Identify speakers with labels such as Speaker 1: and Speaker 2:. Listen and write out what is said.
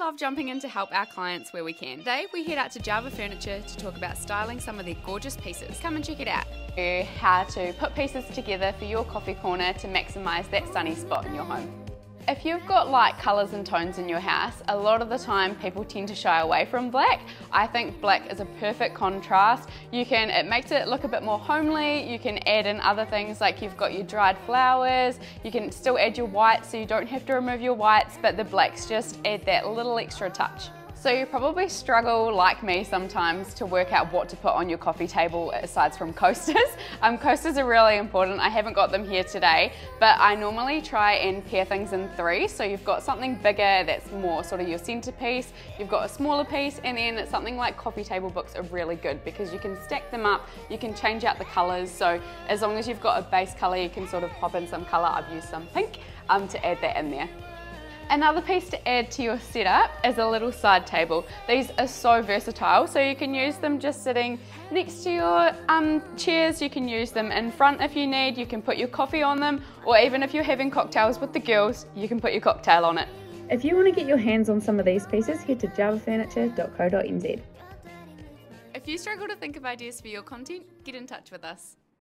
Speaker 1: love jumping in to help our clients where we can. Today we head out to Java Furniture to talk about styling some of their gorgeous pieces. Come and check it out. How to put pieces together for your coffee corner to maximise that sunny spot in your home. If you've got light colours and tones in your house, a lot of the time people tend to shy away from black. I think black is a perfect contrast. You can, it makes it look a bit more homely. You can add in other things like you've got your dried flowers. You can still add your whites so you don't have to remove your whites, but the blacks just add that little extra touch. So you probably struggle, like me sometimes, to work out what to put on your coffee table aside from coasters. Um, coasters are really important. I haven't got them here today, but I normally try and pair things in three. So you've got something bigger that's more sort of your centerpiece, you've got a smaller piece, and then something like coffee table books are really good because you can stack them up, you can change out the colors. So as long as you've got a base color, you can sort of pop in some color. I've used some pink um, to add that in there. Another piece to add to your setup is a little side table. These are so versatile, so you can use them just sitting next to your um, chairs, you can use them in front if you need, you can put your coffee on them, or even if you're having cocktails with the girls, you can put your cocktail on it.
Speaker 2: If you want to get your hands on some of these pieces, head to javafurniture.co.nz.
Speaker 1: If you struggle to think of ideas for your content, get in touch with us.